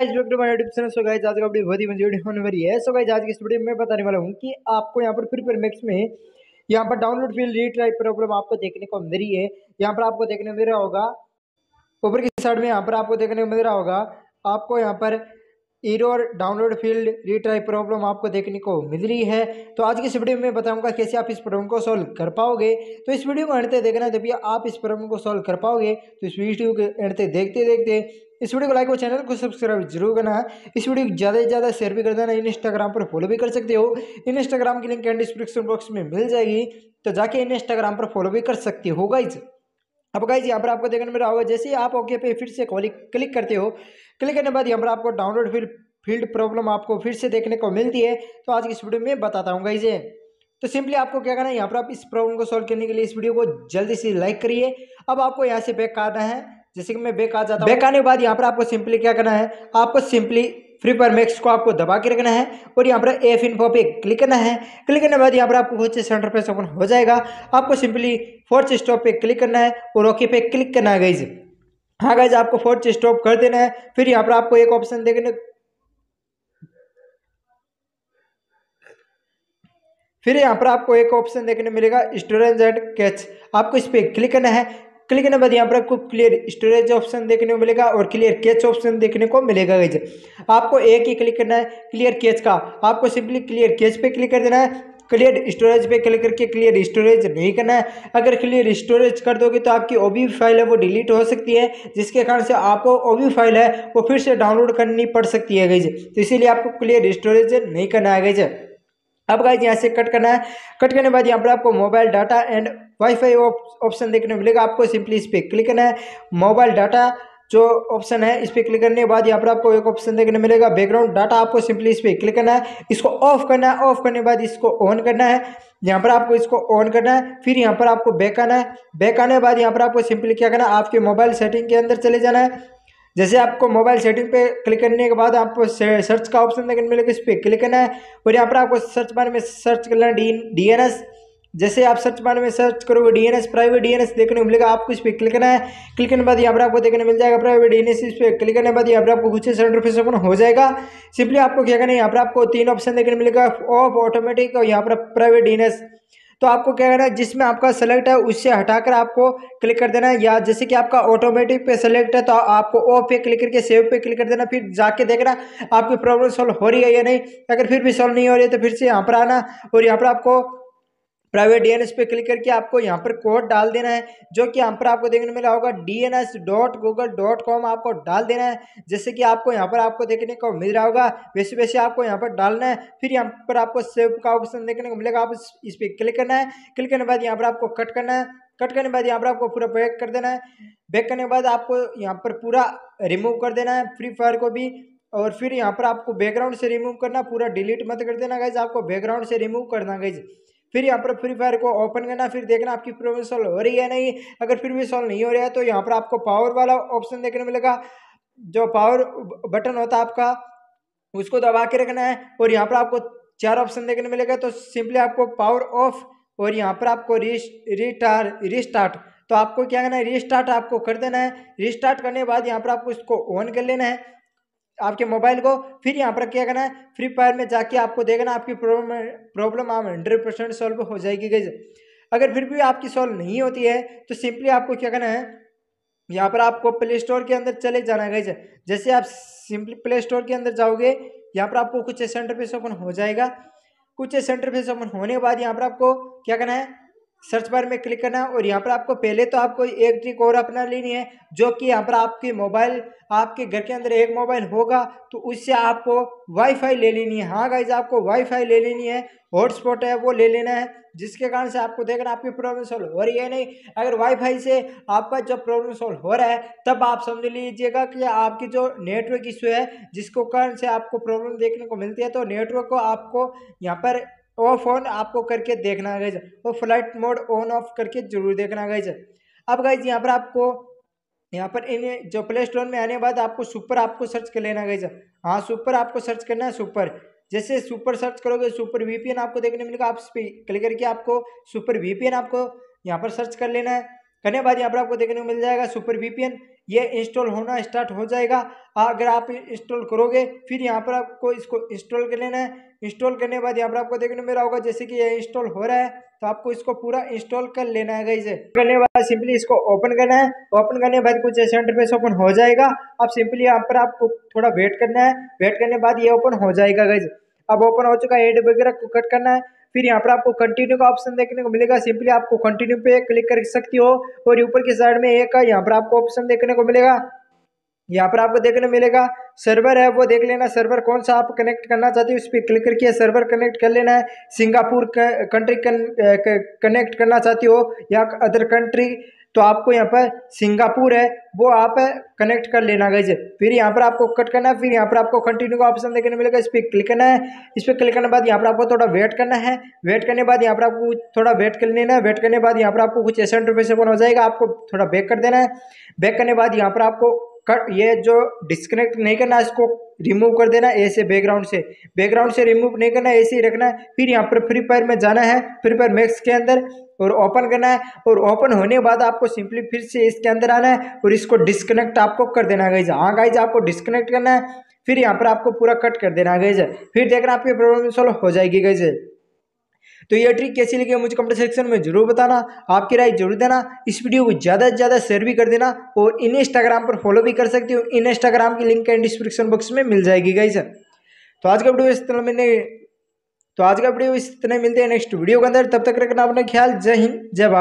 YouTube channel so guys आज का video बहुत ही होने वाली है। सो गाइस आज की इस वीडियो में बताने वाला हूँ कि आपको यहाँ पर फ्री मैक्स में यहाँ पर डाउनलोड फ़ील्ड रीट्राई प्रॉब्लम आपको देखने को मिल रही है। यहाँ पर आपको देखने को मिल रहा होगा। ऊपर की साइड में यहाँ पर आपको देखने को मिल रहा होगा। आपको यहाँ पर error download failed retry problem आपको देखने को मिल रही है। तो आज की इस वीडियो में बताऊँगा कैसे आप इस प्रॉब्लम को सॉल्व कर पाओगे। तो इस वीडियो को अंत देखना तभी आप इस प्रॉब्लम को सॉल्व कर पाओगे तो इस वीडियो को अंत देखते देखते इस वीडियो को लाइक और चैनल को सब्सक्राइब ज़रूर करना। इस वीडियो को ज़्यादा से ज़्यादा शेयर भी कर देना। इंस्टाग्राम पर फॉलो भी कर सकते हो। इंस्टाग्राम की लिंक डिस्क्रिप्शन बॉक्स में मिल जाएगी। तो जाके इंस्टाग्राम पर फॉलो भी कर सकते हो गाइज़ अब गाइज़ यहाँ पर आपको देखने में रहा होगा, जैसे ही आप ओके पे फिर से क्लिक करते हो क्लिक करने के बाद यहाँ पर आपको डाउनलोड फ़ील्ड फ़ील्ड प्रॉब्लम आपको फिर से देखने को मिलती है। तो आज की इस वीडियो में बताता हूँ गाइज़ तो सिंपली आपको क्या करना है, यहाँ पर आप इस प्रॉब्लम को सॉल्व करने के लिए इस वीडियो को जल्दी से लाइक करिए। अब आपको यहाँ से बैक आना है। जैसे कि मैं बैक आ जाता हूँ। बैक आने के बाद यहाँ पर आपको सिंपली क्या करना है, आपको सिंपली फ्री फायर मैक्स को आपको दबा के रखना है और यहाँ पर एफ़ इन्फो पे क्लिक करना है। क्लिक करने के बाद यहाँ पर आपको कुछ सेंटर पे ओपन हो जाएगा। आपको सिंपली फोर्थ स्टॉप पे क्लिक करना है और ओके पे क्लिक करना है गाइज़ हाँ गाइज़ आपको फोर्थ स्टॉप कर देना है, फिर यहाँ पर आपको एक ऑप्शन देखने फिर यहाँ पर आपको एक ऑप्शन देखने मिलेगा स्टोरेज एंड कैच आपको इस पर क्लिक करना है क्लिक करने के बाद यहाँ पर आपको क्लियर स्टोरेज ऑप्शन देखने को मिलेगा और क्लियर कैच ऑप्शन देखने को मिलेगा गई आपको एक ही क्लिक करना है क्लियर कैच का। आपको सिंपली क्लियर कैच पे क्लिक कर देना है क्लियर स्टोरेज पे क्लिक करके क्लियर स्टोरेज नहीं करना है। अगर क्लियर स्टोरेज कर दोगे तो आपकी ओबी फ़ाइल है, वो डिलीट हो सकती है, जिसके कारण से आपको ओबी फ़ाइल है, वो फिर से डाउनलोड करनी पड़ सकती है गई तो इसीलिए आपको क्लियर स्टोरेज नहीं करना है गई अब गाइज़ यहाँ से कट करना है। कट करने के बाद यहाँ पर आपको mobile data and WiFi option देखने मिलेगा। आपको सिंपली इस पर क्लिक करना है। मोबाइल डाटा जो ऑप्शन है, इस पर क्लिक करने के बाद यहाँ पर आपको एक ऑप्शन देखने मिलेगा बैकग्राउंड डाटा आपको सिंपली इस पर क्लिक करना है, इसको ऑफ़ करना है ऑफ़ करने के बाद इसको ऑन करना है, यहाँ पर आपको इसको ऑन करना है, फिर यहाँ पर आपको बैक आना है बैक आने के बाद यहाँ पर आपको सिंपली क्या करना है, आपके मोबाइल सेटिंग के अंदर चले जाना है, जैसे आपको मोबाइल सेटिंग पे क्लिक करने के बाद आपको सर्च का ऑप्शन देखने मिलेगा, इस पर क्लिक करना है, और यहाँ पर आपको सर्च बार में सर्च करना है डी डी एन एस जैसे आप सर्च बार में सर्च करोगे D N S private D N S देखने को मिलेगा। आपको इस पर क्लिक करना है। क्लिक करने के बाद यहाँ पर आपको देखने मिल जाएगा। प्राइवेट डी एन एस इस पर क्लिक करने के बाद यहाँ पर आपको कुछ फेस ओपन हो जाएगा। सिंपली आपको क्या करना है? यहाँ पर आपको तीन ऑप्शन देखने मिलेगा। ऑफ़ ऑटोमेटिक और यहाँ पर प्राइवेट डी एन एस तो आपको क्या करना है? जिसमें आपका सेलेक्ट है, उससे हटाकर आपको क्लिक कर देना है। या जैसे कि आपका ऑटोमेटिक पे सेलेक्ट है तो आपको ओ पे क्लिक करके सेव पे क्लिक कर देना। फिर जाके देखना, आपकी प्रॉब्लम सॉल्व हो रही है या नहीं। अगर फिर भी सॉल्व नहीं हो रही है तो फिर से यहाँ पर आना। और यहाँ पर आपको प्राइवेट डीएनएस पे क्लिक करके आपको यहाँ पर कोड डाल देना है, जो कि यहाँ पर आपको देखने मिला होगा D N S dot Google dot com आपको डाल देना है, जैसे कि आपको यहाँ पर आपको देखने को मिल रहा होगा, वैसे वैसे आपको यहाँ पर डालना है, फिर यहाँ पर आपको सेव का ऑप्शन देखने को मिलेगा, आप इस पर क्लिक करना है क्लिक करने के बाद यहाँ पर आपको कट करना है कट करने के बाद यहाँ पर आपको पूरा बैक कर देना है बैक करने के बाद आपको यहाँ पर पूरा रिमूव कर देना है फ्री फायर को भी, और फिर यहाँ पर आपको बैकग्राउंड से रिमूव करना, पूरा डिलीट मत कर देना गाइज़ आपको बैकग्राउंड से रिमूव करना गाइज़ फिर यहाँ पर फ्री फायर को ओपन करना, फिर देखना आपकी प्रॉब्लम सॉल्व हो रही है नहीं। अगर फिर भी सॉल्व नहीं हो रहा है तो यहाँ पर आपको पावर वाला ऑप्शन देखने मिलेगा। जो पावर बटन होता है आपका, उसको दबा के रखना है और यहाँ पर आपको चार ऑप्शन देखने मिलेगा। तो सिंपली आपको पावर ऑफ़ और यहाँ पर आपको रिस्टार रिस्टार्ट तो आपको क्या करना है? रिस्टार्ट आपको कर देना है। रिस्टार्ट करने के बाद यहाँ पर आपको इसको ऑन कर लेना है। आपके मोबाइल को फिर यहाँ पर क्या करना है? फ्री फायर में जाके आपको देखना आपकी प्रॉब्लम प्रॉब्लम आप हंड्रेड परसेंट सॉल्व हो जाएगी गई अगर फिर भी आपकी सॉल्व नहीं होती है तो सिंपली आपको क्या करना है? यहाँ पर आपको प्ले स्टोर के अंदर चले जाना है गई जैसे आप सिंपली प्ले स्टोर के अंदर जाओगे, यहाँ पर आपको कुछ सेंटर फेस ओपन हो जाएगा। कुछ सेंटर फेस ओपन होने के बाद यहाँ पर आपको क्या करना है? सर्च बार में क्लिक करना है और यहाँ पर आपको पहले तो आपको एक ट्रिक और अपना लेनी है, जो कि यहाँ पर आपकी मोबाइल, आपके घर के अंदर एक मोबाइल होगा तो उससे आपको वाईफाई ले लेनी है। हाँ गाइज़ आपको वाईफाई ले लेनी है हॉटस्पॉट है, वो ले लेना है, जिसके कारण से आपको देखना आपकी प्रॉब्लम सॉल्व हो रही है नहीं। अगर वाईफाई से आपका जब प्रॉब्लम सॉल्व हो रहा है, तब आप समझ लीजिएगा कि आपकी जो नेटवर्क इशू है, जिसको कारण से आपको प्रॉब्लम देखने को मिलती है तो नेटवर्क को आपको यहाँ पर ऑफ़ ऑन आपको करके देखना है और फ़्लाइट मोड ऑन ऑफ़ करके ज़रूर देखना है अब गाइज़ यहाँ पर आपको, यहाँ पर इन, जो प्ले स्टोर में आने के बाद आपको सुपर आपको सर्च कर लेना गई हाँ सुपर आपको सर्च करना है सुपर जैसे सुपर सर्च करोगे सुपर वीपीएन आपको देखने मिलेगा। आप क्लिक करके आपको सुपर वीपीएन आपको यहाँ पर सर्च कर लेना है। करने के बाद यहाँ पर आपको देखने को मिल जाएगा सुपर वीपीएन ये इंस्टॉल होना स्टार्ट हो जाएगा। अगर आप इंस्टॉल करोगे, फिर यहाँ पर आपको इसको इंस्टॉल कर लेना है। इंस्टॉल करने के बाद यहाँ पर आपको देखने में होगा, जैसे कि ये इंस्टॉल हो रहा है तो आपको इसको पूरा इंस्टॉल कर लेना है गई से करने के बाद सिंपली इसको ओपन करना है। ओपन करने के बाद कुछ ऐसे इंटरफेस ओपन हो जाएगा। अब सिंपली यहाँ पर आपको थोड़ा वेट करना है। वेट करने बाद ये ओपन हो जाएगा गई अब ओपन हो चुका है एड वगैरह को कट करना है। फिर यहाँ पर आपको कंटिन्यू का ऑप्शन देखने को मिलेगा। सिंपली आपको कंटिन्यू पे क्लिक कर सकती हो और ऊपर की साइड में एक यहाँ पर आपको ऑप्शन देखने को मिलेगा। यहाँ पर आपको देखने मिलेगा सर्वर है, वो देख लेना सर्वर कौन सा आप कनेक्ट करना चाहते हो उस पर क्लिक करके सर्वर कनेक्ट कर लेना है। सिंगापुर कंट्री कनेक्ट करना चाहती हो या अदर कंट्री तो आपको यहाँ पर सिंगापुर है, वो आप कनेक्ट कर लेना गई फिर यहाँ पर आपको कट करना है, फिर यहाँ पर आपको कंटिन्यू का ऑप्शन देखने मिलेगा। इस पर क्लिक करना है, इस पर क्लिक करने के बाद यहाँ पर आपको थोड़ा वेट करना है। वेट करने के बाद यहाँ पर आपको थोड़ा वेट कर लेना है। वेट करने के बाद यहाँ पर आपको कुछ ऐसा इंटरफेस बन हो जाएगा, आपको थोड़ा बैक कर देना है। बैक करने के बाद यहाँ पर आपको कट, ये जो डिस्कनेक्ट नहीं करना, इसको रिमूव कर देना ऐसे बैकग्राउंड से। बैकग्राउंड से रिमूव नहीं करना ऐसे ही रखना है। फिर यहाँ पर फ्री फायर में जाना है फ्री फायर मैक्स के अंदर और ओपन करना है। और ओपन होने के बाद आपको सिंपली फिर से इसके अंदर आना है और इसको डिस्कनेक्ट आपको कर देना है गाइज़ हाँ गाइज़ आपको डिस्कनेक्ट करना है। फिर यहाँ पर आपको पूरा कट कर देना है गाइज़ फिर देखना आपकी प्रॉब्लम सॉल्व हो जाएगी गाइज़ तो यह ट्रिक कैसी लगी मुझे कमेंट सेक्शन में ज़रूर बताना। आपकी राय ज़रूर देना। इस वीडियो को ज़्यादा से ज़्यादा शेयर भी कर देना और इन इंस्टाग्राम पर फॉलो भी कर सकती हूँ। इन इंस्टाग्राम की लिंक एंड डिस्क्रिप्शन बॉक्स में मिल जाएगी गाइज़ तो आज का वीडियो इस तरह मैंने तो आज का वीडियो इस तरह मिलते हैं नेक्स्ट वीडियो के अंदर। तब तक रखना अपना ख्याल। जय हिंद, जय भारत।